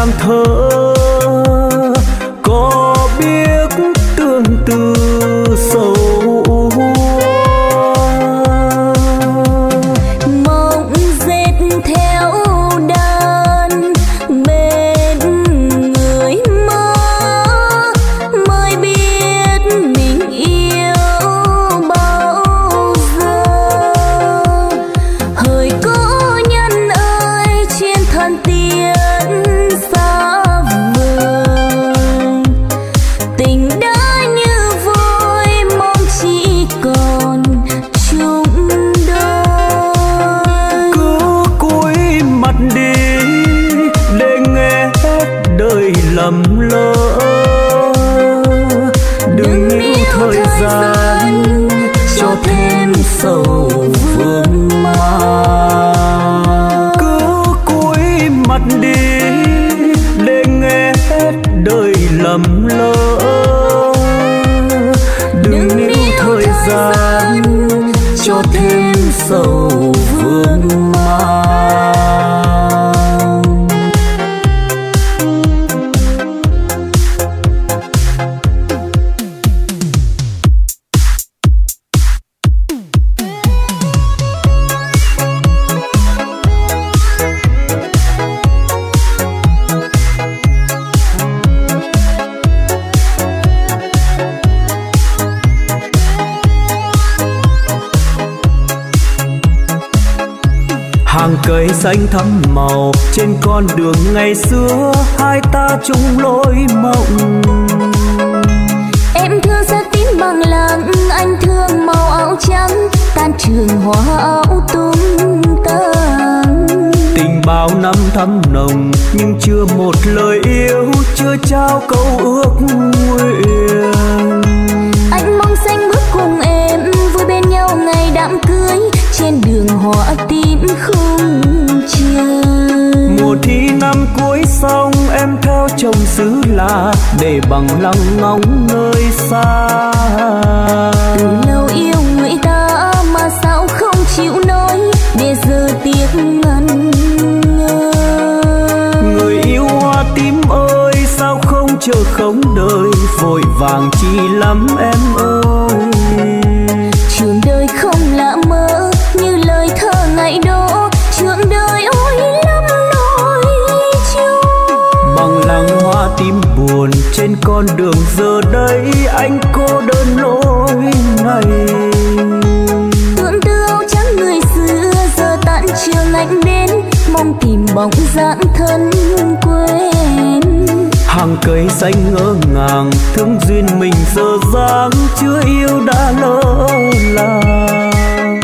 Thơ chưa không đời vội vàng chi lắm em ơi. Trường đời không lạ mơ như lời thơ ngày đó trường đời ôi lắm nỗi chung bằng làng hoa tim buồn trên con đường giờ đây anh cô đơn nỗi này. Tưởng tiêu trắng người xưa giờ tận trường lạnh đến. Mong tìm bóng dáng thân quên hàng cây xanh ngỡ ngàng, thương duyên mình giờ dáng chưa yêu đã lỡ làng.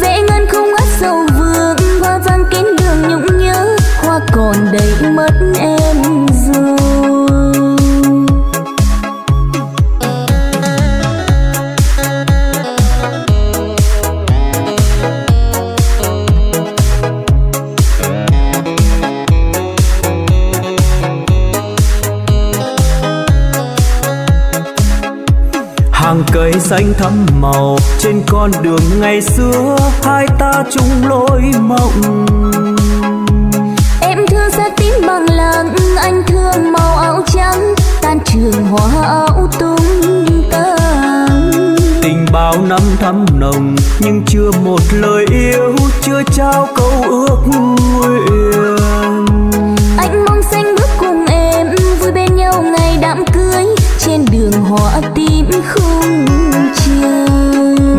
Vẽ ngân không ắt sầu vương, hoa vang kín đường nhung nhớ, hoa còn đầy mất em. Xanh thắm màu trên con đường ngày xưa hai ta chung lối mộng. Em thương xa tím bằng lặng anh thương màu áo trắng tan trường hoa áo tung tăng. Tình bao năm thắm nồng nhưng chưa một lời yêu chưa trao câu ước nguyện đường hoa tím khung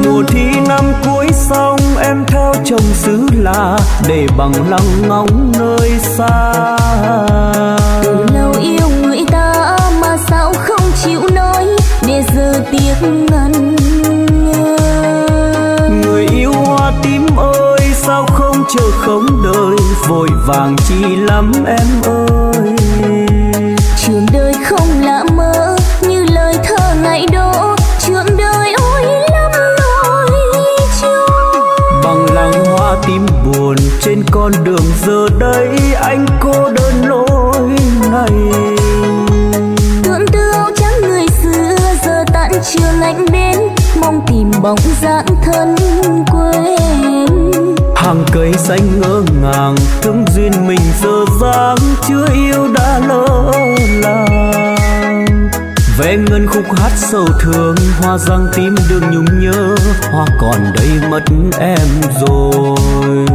mùa thi năm cuối xong em theo chồng xứ lạ để bằng lăng ngóng nơi xa. Từ lâu yêu người ta mà sao không chịu nói để giờ tiếc ngần người yêu hoa tím ơi sao không chờ không đợi vội vàng chi lắm em ơi buồn trên con đường giờ đây anh cô đơn lối này. Tưởng tư áo trắng người xưa giờ tận trường anh đến mong tìm bóng dáng thân quen. Hàng cây xanh ngỡ ngàng thương duyên mình giờ dáng chưa yêu đã lỡ làng. Vẽ ngân khúc hát sầu thương hoa răng tím đường nhung nhớ hoa còn đây mất em rồi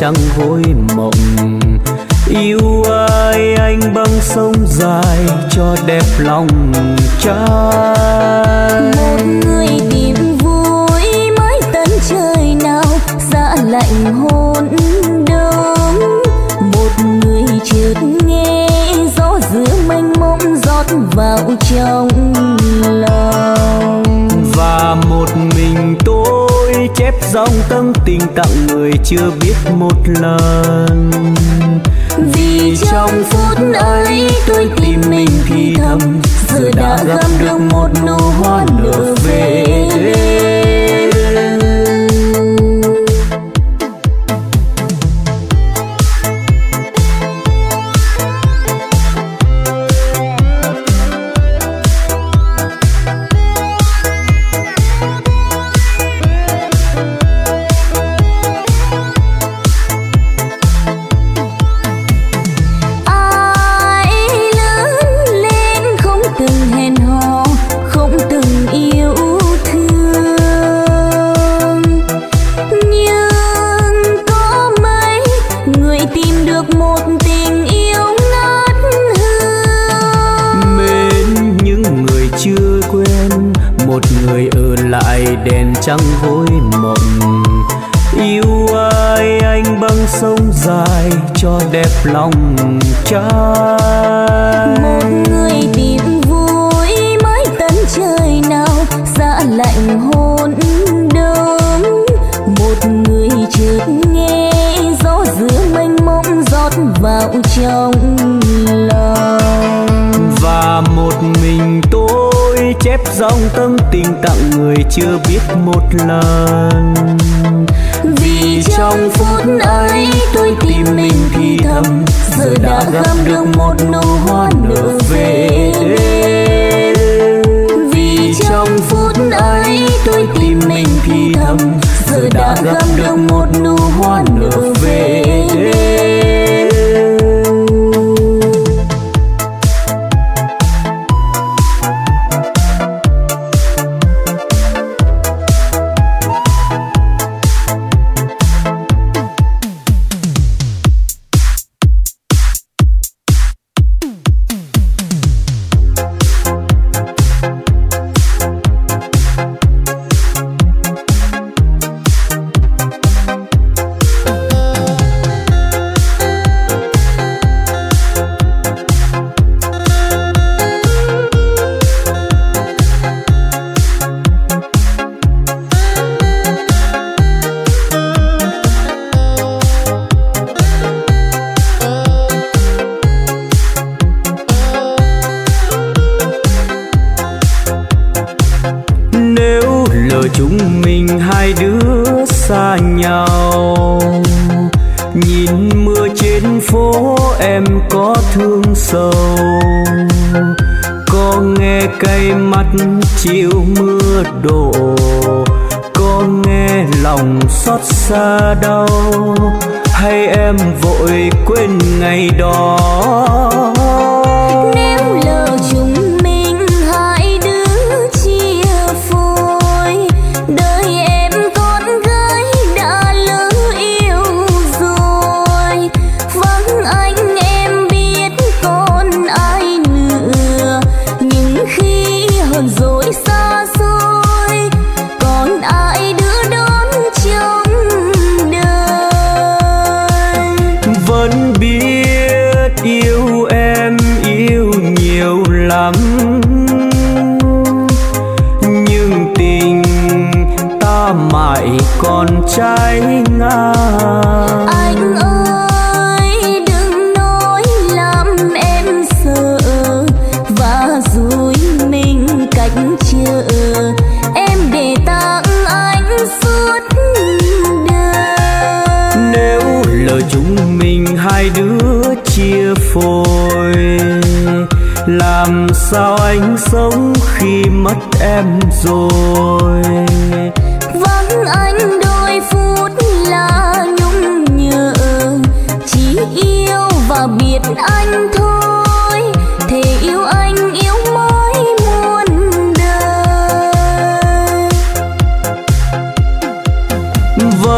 trăng vui mộng. Yêu ai anh băng sông dài cho đẹp lòng trai. Một người tìm vui mới tận trời nào dạ lạnh hôn đông một người chợt nghe gió giữa mênh mông rót vào trong lòng. Và một mình dòng tâm tình tặng người chưa biết một lần. Vì trong phút ấy tôi tìm mình thì thầm giờ đã gặp được một nụ hoa nở về lòng trai một người tìm vui mới tận trời nào xa lạnh hôn đớm. Một người chợt nghe gió giữa mênh mông rót vào trong lòng. Và một mình tôi chép dòng tâm tình tặng người chưa biết một lần. Vì trong phút ấy đã gặp được một nụ hoa nở về vì trong phút ấy tôi tìm mình thì thầm, giờ đã gặp được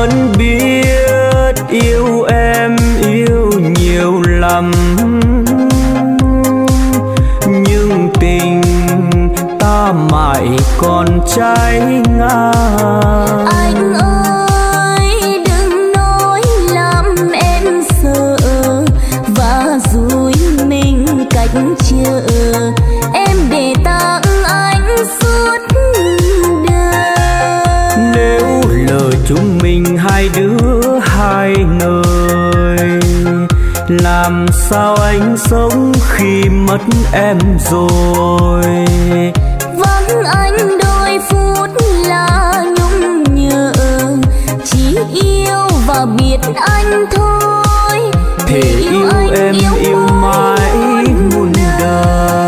vẫn biết yêu em yêu nhiều lắm. Nhưng tình ta mãi còn cháy ngang. Sao anh sống khi mất em rồi? Vắng anh đôi phút là nhung nhớ. Chỉ yêu và biết anh thôi. Thể yêu em yêu mãi muôn đời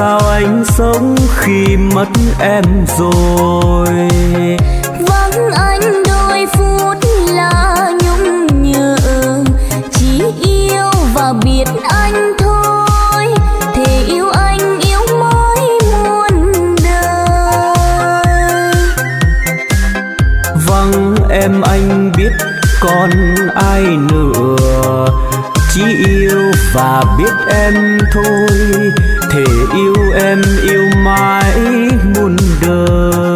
sao anh sống khi mất em rồi? Vắng anh đôi phút là nhung nhớ chỉ yêu và biết anh thôi. Thể yêu anh yêu mãi muôn đời. Vắng em anh biết còn ai nữa và biết em thôi thể yêu em yêu mãi muôn đời.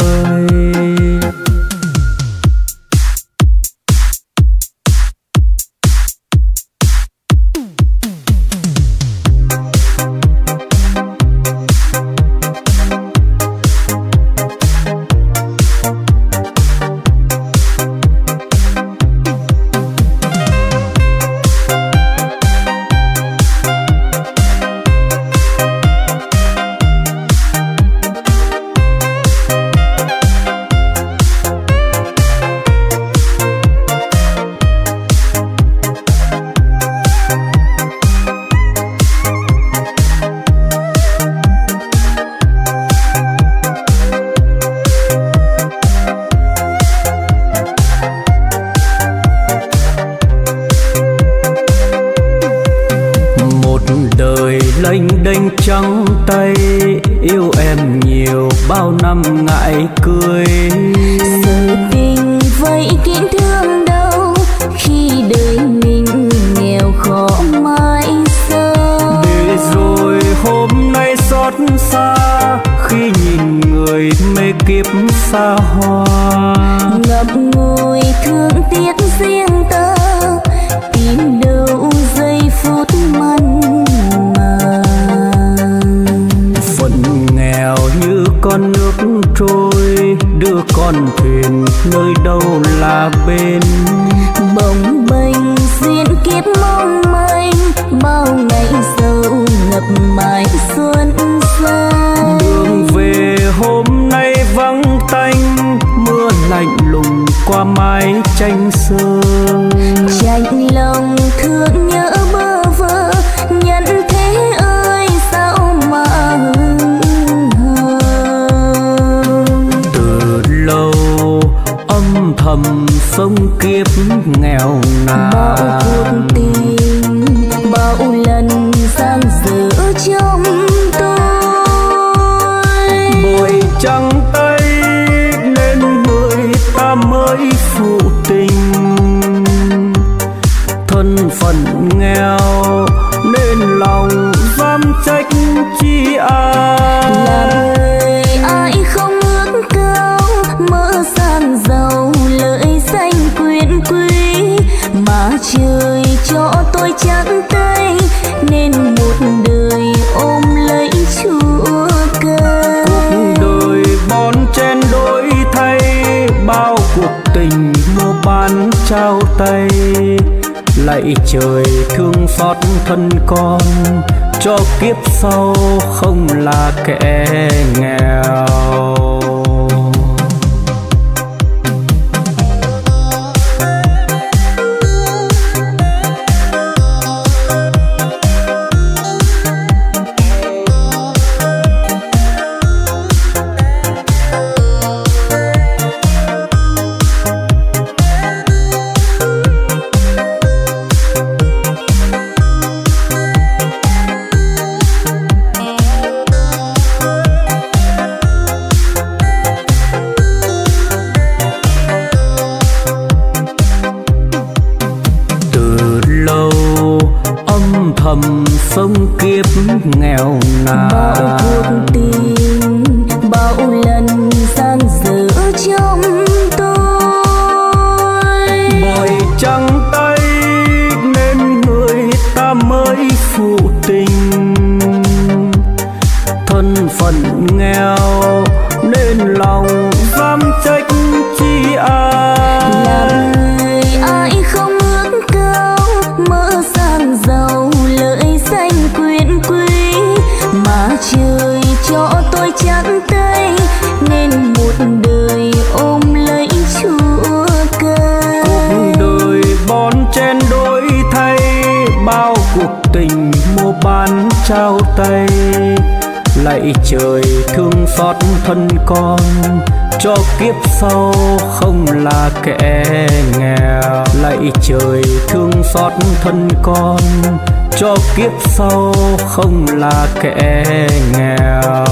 Trách chi ai? Lời ai không ước cao mơ sang giàu lợi danh quyền quý. Mà trời cho tôi trắng tay nên một đời ôm lấy chúa ca cuộc đời bon chen đổi thay bao cuộc tình mua bán trao tay. Lạy trời thương xót thân con cho kiếp sau không là kẻ nghèo. Xót thân con, cho kiếp sau không là kẻ nghèo. Lạy trời thương xót thân con, cho kiếp sau không là kẻ nghèo.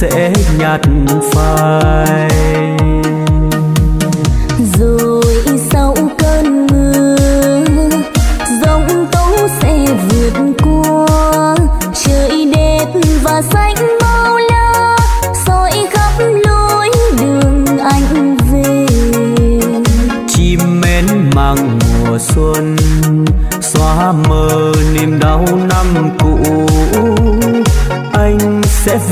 sẽ nhạt phai. Rồi sau cơn mưa giông tố sẽ vượt qua. Trời đẹp và xanh bao la soi khắp lối đường anh về. Chim mến mang mùa xuân.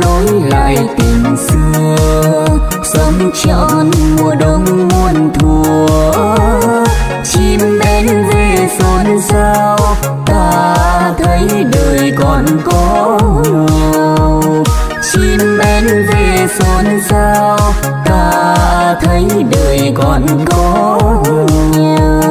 lối nối lại tình xưa. Sống trọn mùa đông muôn thuở. Chim én về xôn xao ta thấy đời còn có nhiều, chim én về xôn xao ta thấy đời còn có nhiều.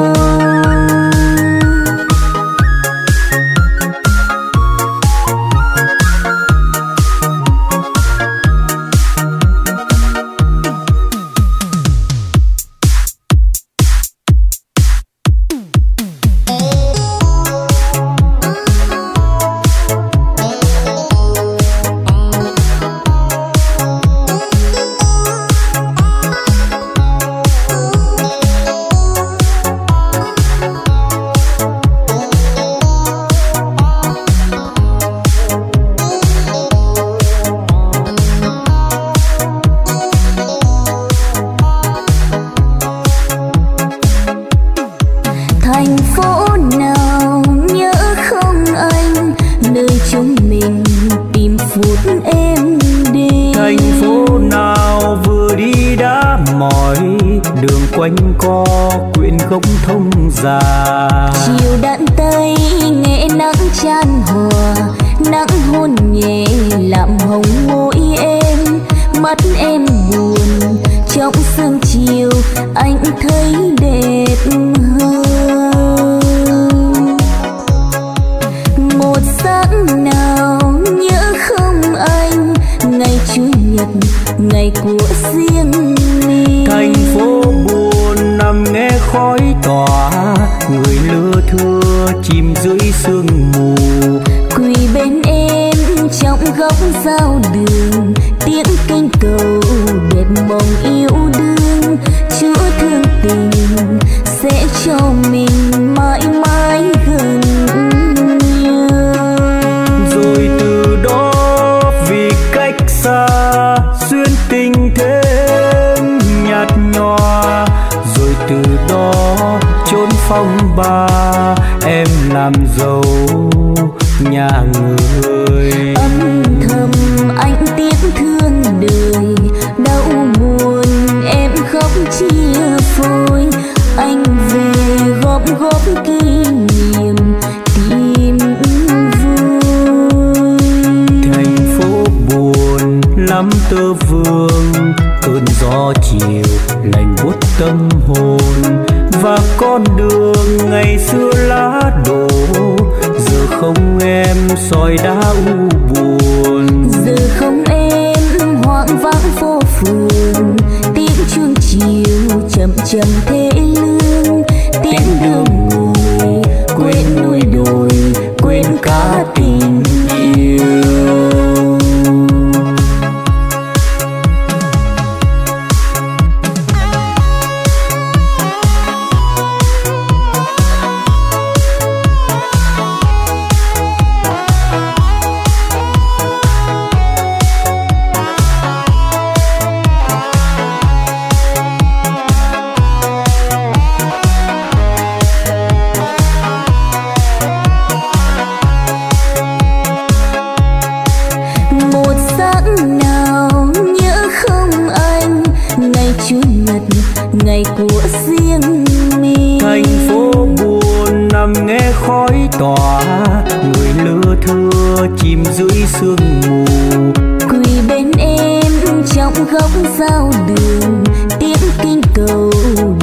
khóc góc giao đường, tiếng kinh cầu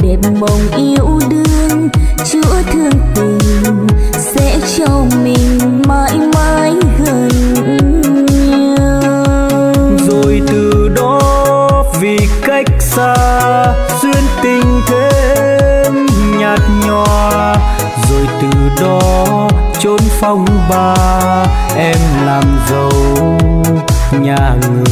đẹp mộng yêu đương. Chữa thương tình sẽ cho mình mãi mãi gần nhau. Rồi từ đó, vì cách xa, duyên tình thêm nhạt nhòa. Rồi từ đó chốn phong ba, em làm giàu nhà người.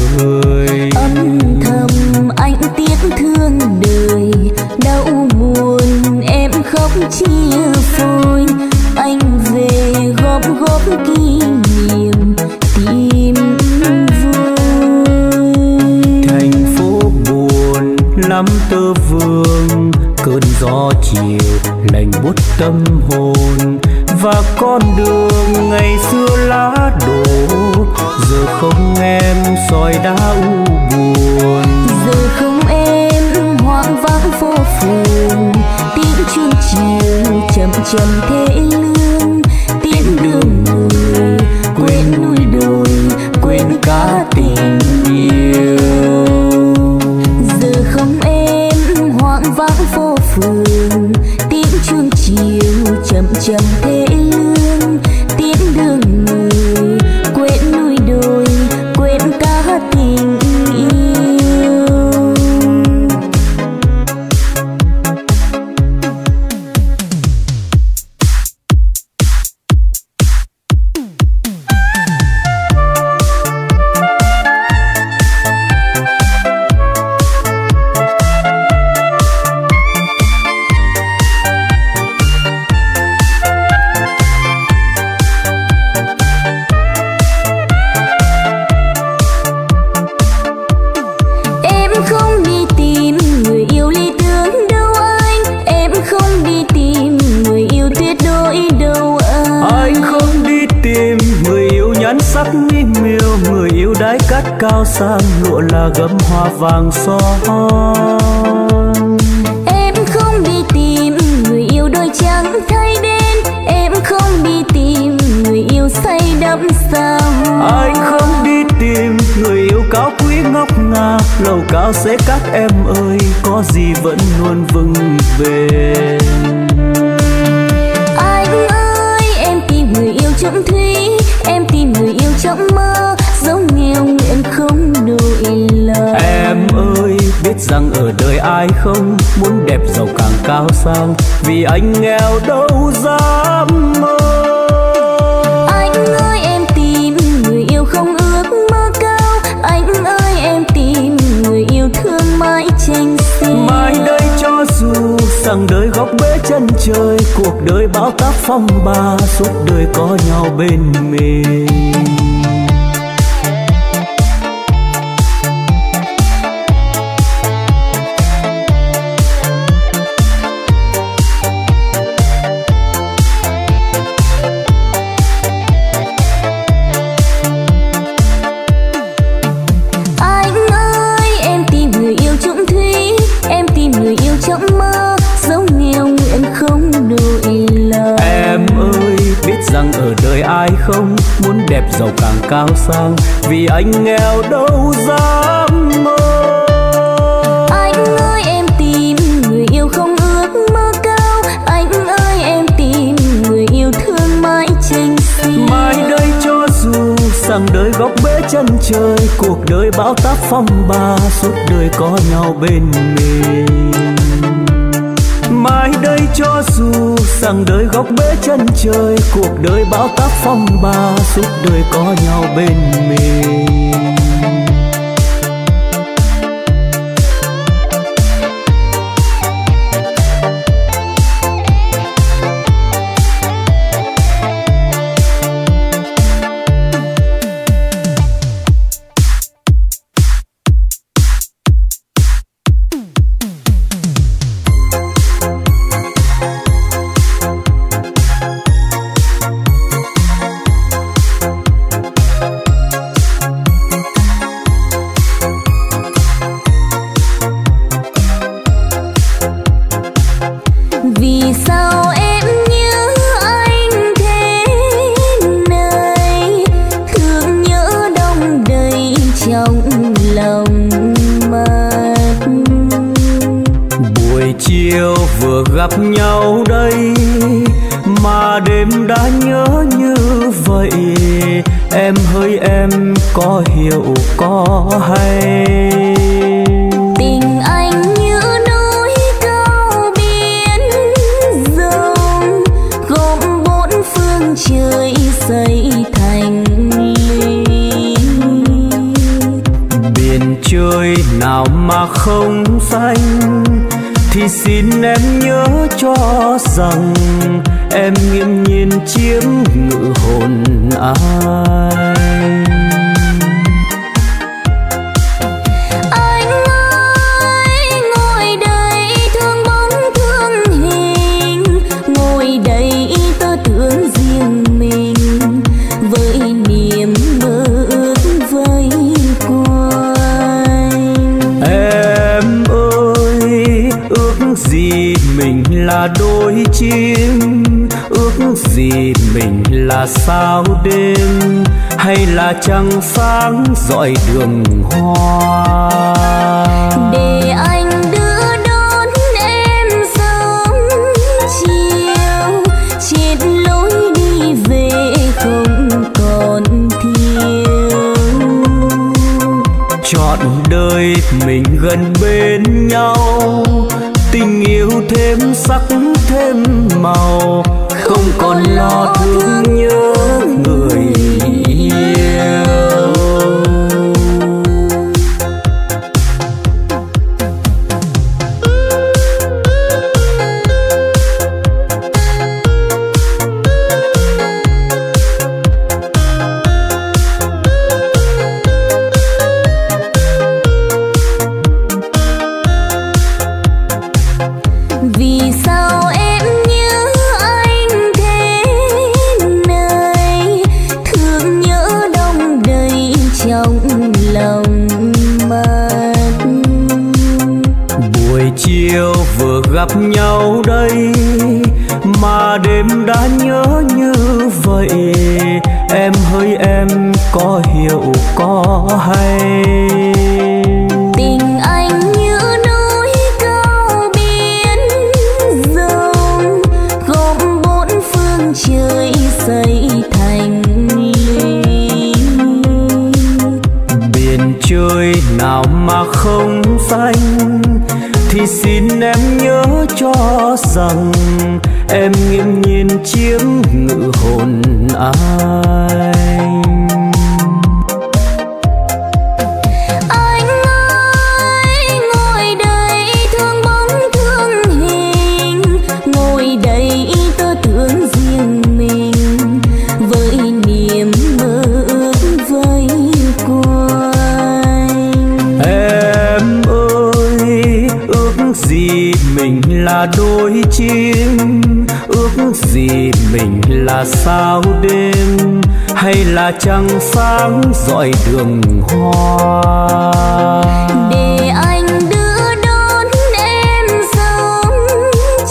Tơ vương, cơn gió chiều lành buốt tâm hồn. Và con đường ngày xưa lá đổ, giờ không em soi đá u buồn. Giờ không em hoang vắng vô phường tiếng chuông chiều chậm chậm thế lưu sẽ các em ơi có gì vẫn luôn vững bền? Anh ơi em tìm người yêu trong thủy Em tìm người yêu trong mơ Giống nghèo nguyện không đổi lời. Em ơi biết rằng ở đời ai không muốn đẹp giàu càng cao sang vì anh nghèo đâu dám mơ rằng đời góc bể chân trời, cuộc đời bao tác phong ba, suốt đời có nhau bên mình. Sang vì anh nghèo đâu dám mơ. Anh ơi em tìm người yêu không ước mơ cao. Anh ơi em tìm người yêu thương mãi tranh xin mai đây cho dù rằng đời góc bể chân trời cuộc đời bão táp phong ba suốt đời có nhau bên mình đây cho dù rằng đời góc bể chân trời, cuộc đời bao tác phong ba, suốt đời có nhau bên mình. chiều vừa gặp nhau đây mà đêm đã nhớ như vậy. Em hơi em có hiểu có hay. Tình anh như núi cao biến rộng gồm bốn phương trời xây thành biển trời nào mà không xanh thì xin em nhớ cho rằng em nghiêm nhiên chiếm ngự hồn ai. Đôi chim. Ước gì mình là sao đêm hay là trăng sáng dọi đường hoa? Để anh đưa đón em sớm chiều chết lối đi về không còn thiếu. Chọn đời mình gần bên nhau tình yêu thêm sắc thêm màu không còn lo thương nhớ người. Trăng sáng dọi đường hoa. Để anh đưa đón em sớm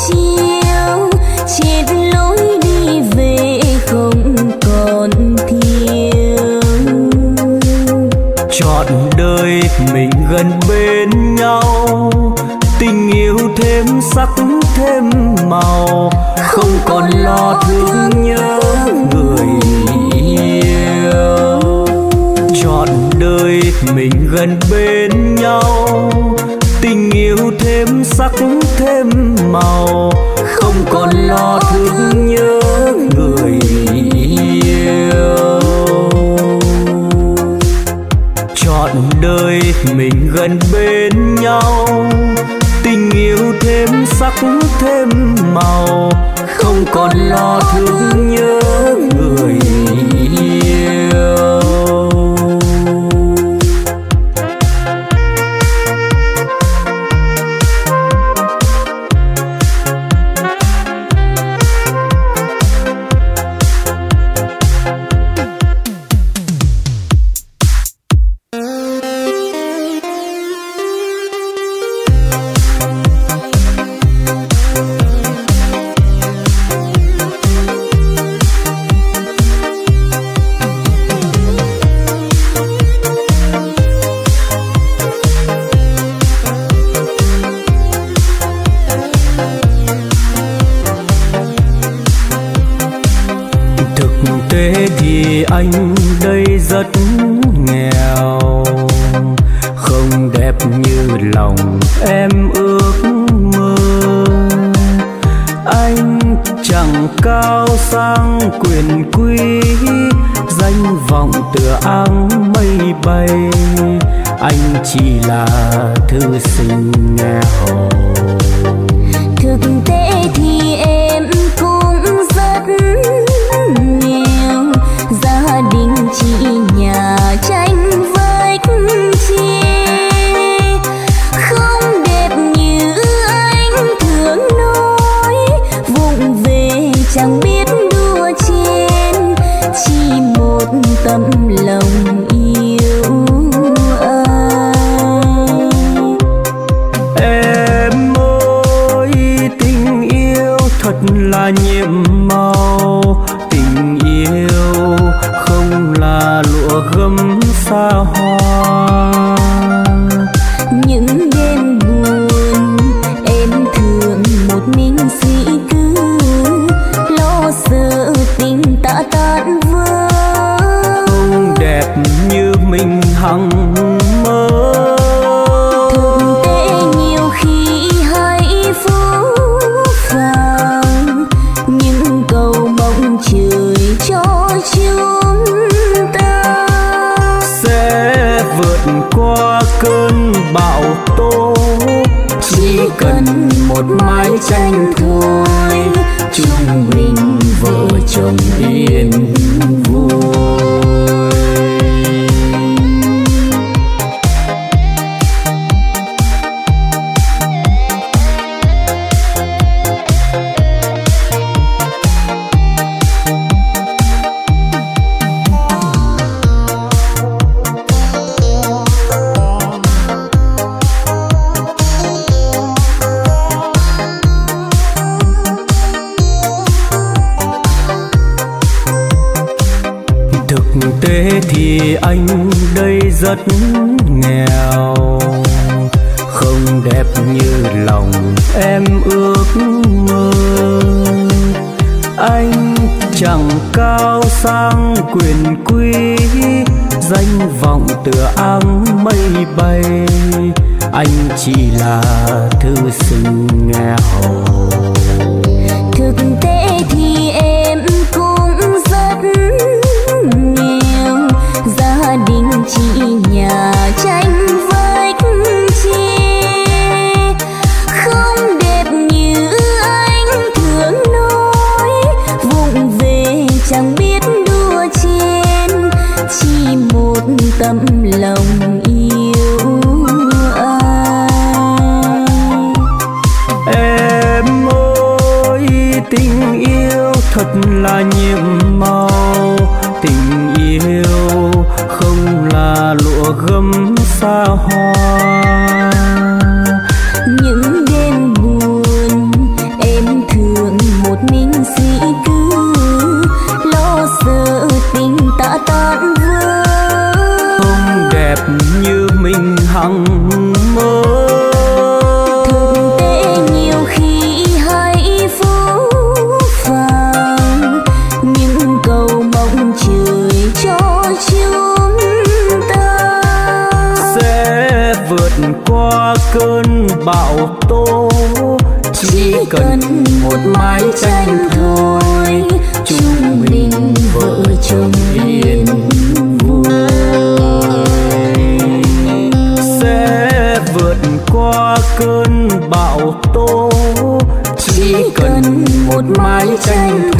chiều chết lối đi về không còn thiếu. Chọn đời mình gần bên nhau tình yêu thêm sắc thêm màu không còn lo thương nhớ mình gần bên nhau, tình yêu thêm sắc thêm màu. Không còn lo thương nhớ người yêu. Chọn đời mình gần bên nhau, tình yêu thêm sắc thêm màu. Không còn lo thương nhớ người anh đây rất nghèo. Không đẹp như lòng em ước mơ. Anh chẳng cao sang quyền quý, danh vọng tựa áng mây bay. Anh chỉ là thư sinh nghèo. Thực tế gia chỉ nhà cha tranh thôi chung mình vợ chồng yên anh chẳng cao sang quyền quý, danh vọng tựa áng mây bay. Anh chỉ là thư sinh nghèo thực tế thì tấm lòng yêu ai? Em ơi, tình yêu thật là nhiệm màu. Tình yêu không là lụa gấm mái tranh thôi. chúng mình vợ chồng yên vui. Sẽ vượt qua cơn bão tố. Chỉ cần một mái tranh thôi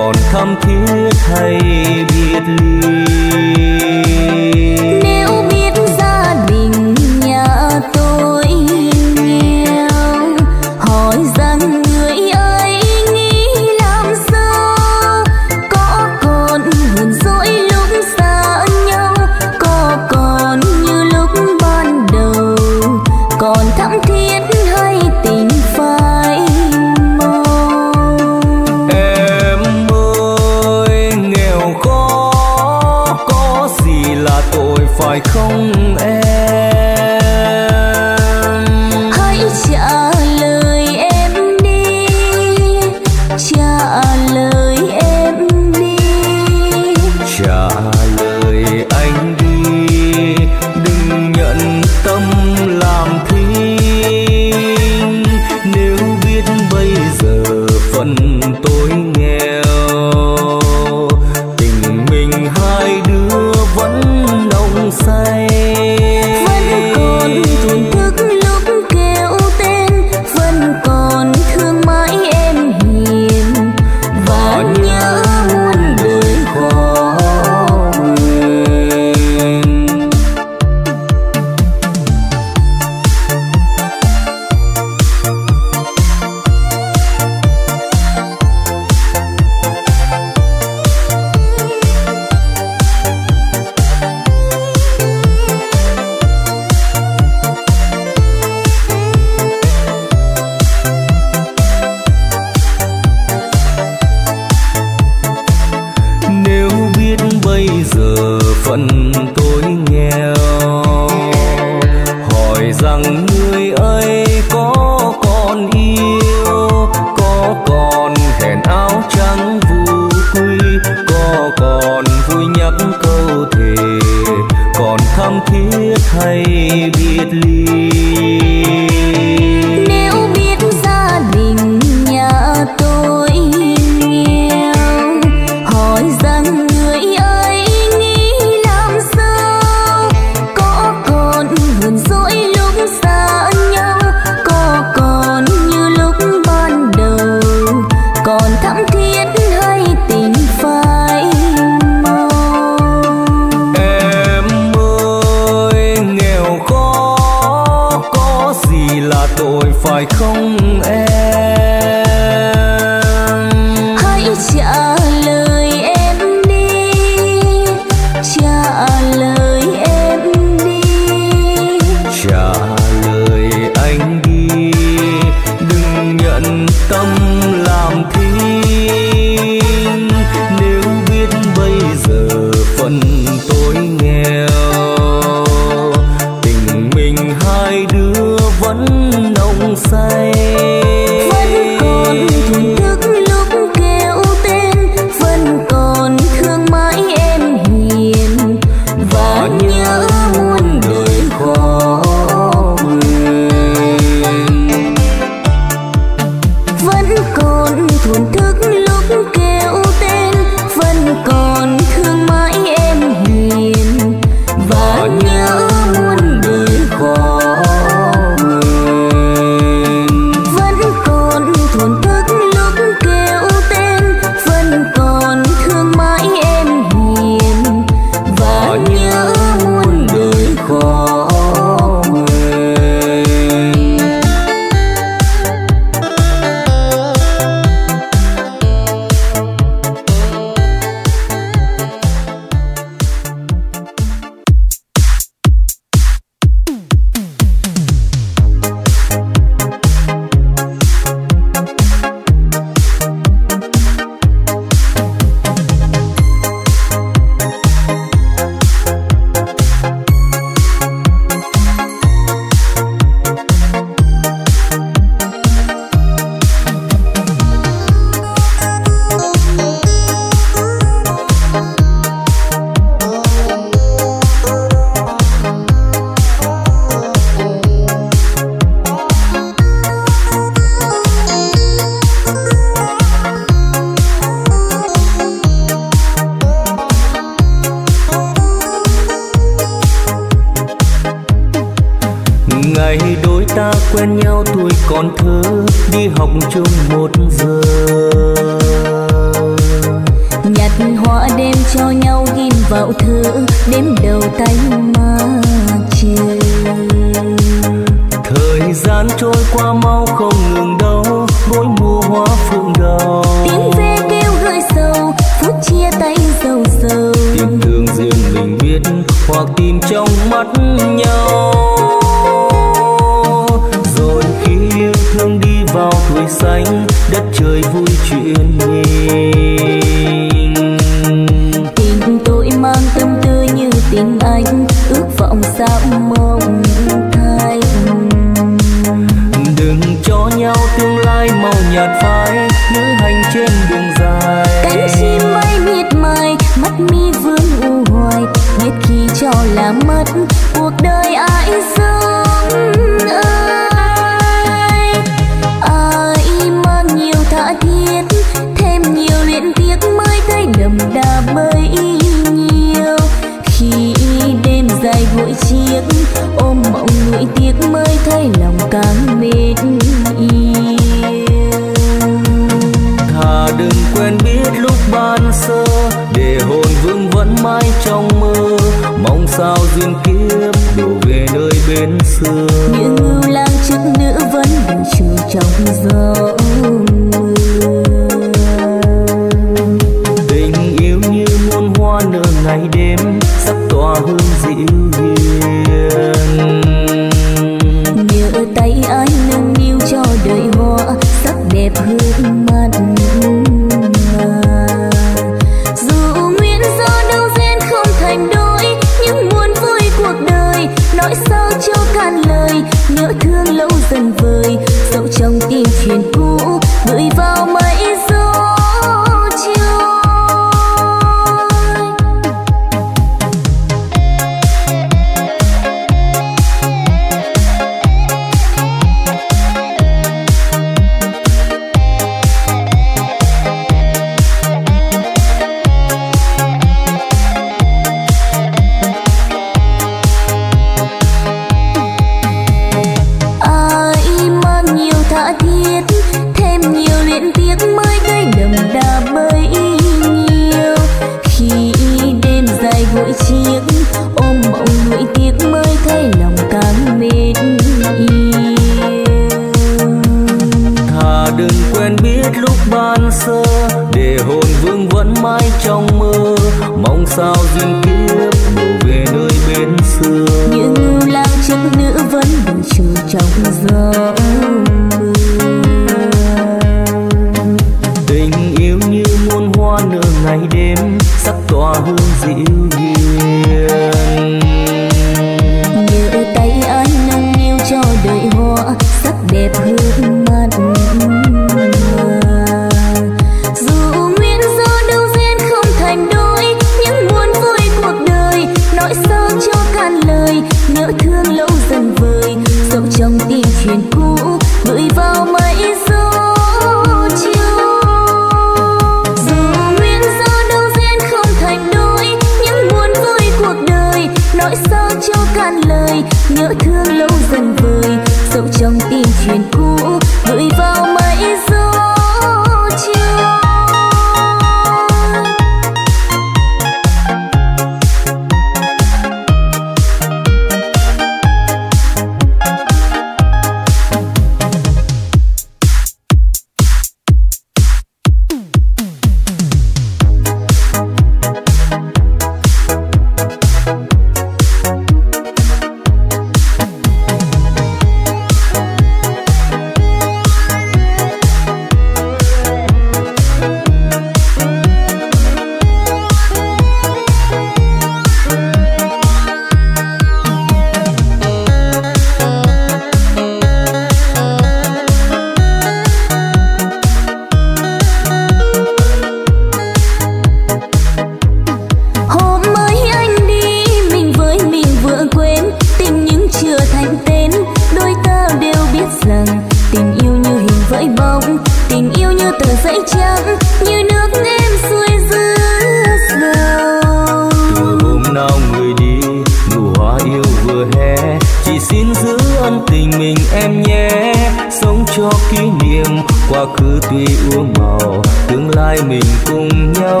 khứ tuy u màu, tương lai mình cùng nhau.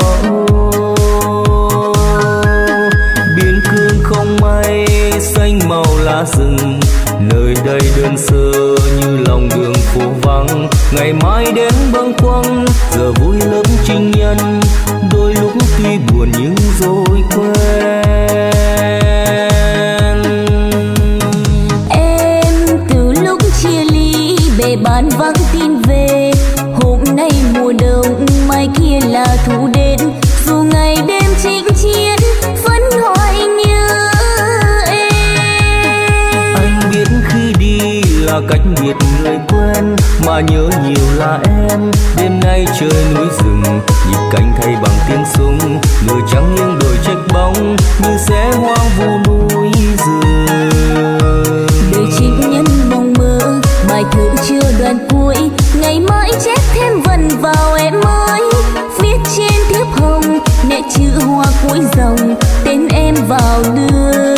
Biên cương không may, xanh màu lá rừng, nơi đây đơn sơ như lòng đường phố vắng. Ngày mai đến bâng quăng giờ vui lớn chinh nhân, đôi lúc tuy buồn nhưng rồi quên. Nhớ nhiều là em, đêm nay trời núi rừng nhịp cánh thay bằng tiếng súng. Nửa trắng nghiêng đồi trách bóng như sẽ hoang vu núi rừng. Đời trinh nhân mong mơ bài thơ chưa đoạn cuối. Ngày mai chép thêm vần vào em ơi. Viết trên thiếp hồng nét chữ hoa cuối dòng. Tên em vào đường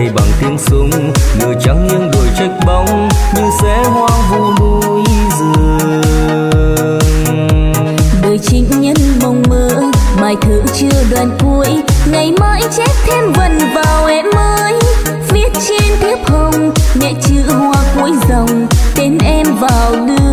bay bằng tiếng súng. Người trắng những đồi trách bóng, như sẽ hoang vu núi rừng. Đời chính nhân mong mơ bài thơ chưa đoạn cuối. Ngày mai chép thêm vần vào em ơi viết trên thiếp hồng, nhẹ chữ hoa cuối dòng, tên em vào đường